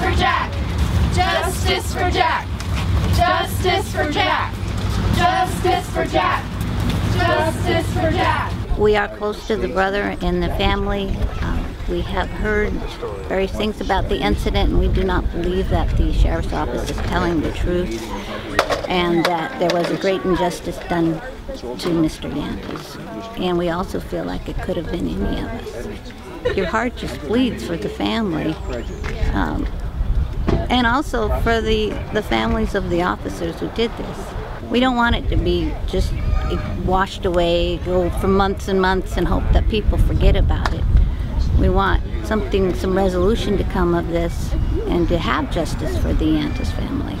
for Jack! Justice for Jack! Justice for Jack! Justice for Jack! Justice for Jack! We are close to the brother and the family. Um, we have heard various things about the incident, and we do not believe that the sheriff's office is telling the truth and that there was a great injustice done to Mr. Yantis. And we also feel like it could have been any of us. Your heart just bleeds for the family. Um, and also for the, the families of the officers who did this. We don't want it to be just washed away, go for months and months and hope that people forget about it. We want something, some resolution to come of this and to have justice for the Yantis family.